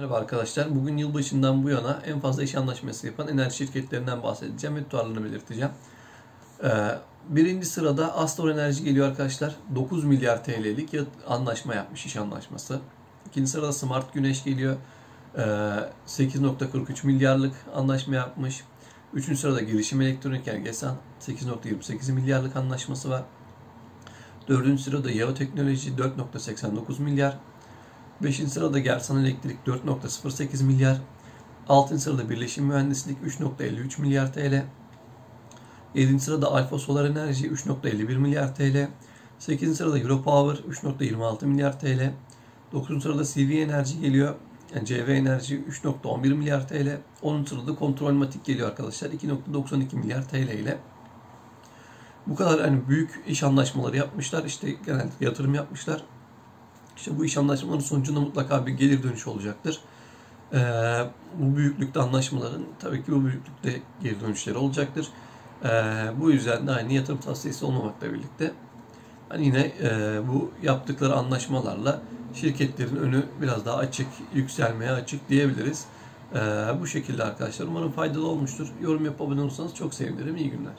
Merhaba arkadaşlar. Bugün yılbaşından bu yana en fazla iş anlaşması yapan enerji şirketlerinden bahsedeceğim ve tutarlarını belirteceğim. Ee, birinci sırada Astor Enerji geliyor arkadaşlar. 9 milyar TL'lik anlaşma yapmış iş anlaşması. İkinci sırada Smart Güneş geliyor. Ee, 8.43 milyarlık anlaşma yapmış. Üçüncü sırada Girişim Elektronik yani GESAN 8.28 milyarlık anlaşması var. Dördüncü sırada Yao Teknoloji 4.89 milyar. 5. sırada Gersan Elektrik 4.08 milyar. 6. sırada Birleşim Mühendislik 3.53 milyar TL. 7. sırada Alfa Solar Enerji 3.51 milyar TL. 8. sırada Europower 3.26 milyar TL. 9. sırada CV Enerji geliyor. Yani CV Enerji 3.11 milyar TL. 10. sırada Kontrolmatik geliyor arkadaşlar. 2.92 milyar TL ile. Bu kadar hani büyük iş anlaşmaları yapmışlar. İşte genelde yatırım yapmışlar. İşte bu iş anlaşmalarının sonucunda mutlaka bir gelir dönüşü olacaktır. Ee, bu büyüklükte anlaşmaların tabii ki bu büyüklükte geri dönüşleri olacaktır. Ee, bu yüzden de aynı yatırım tavsiyesi olmamakla birlikte hani yine e, bu yaptıkları anlaşmalarla şirketlerin önü biraz daha açık, yükselmeye açık diyebiliriz. Ee, bu şekilde arkadaşlar. Umarım faydalı olmuştur. Yorum yapıp çok sevinirim. İyi günler.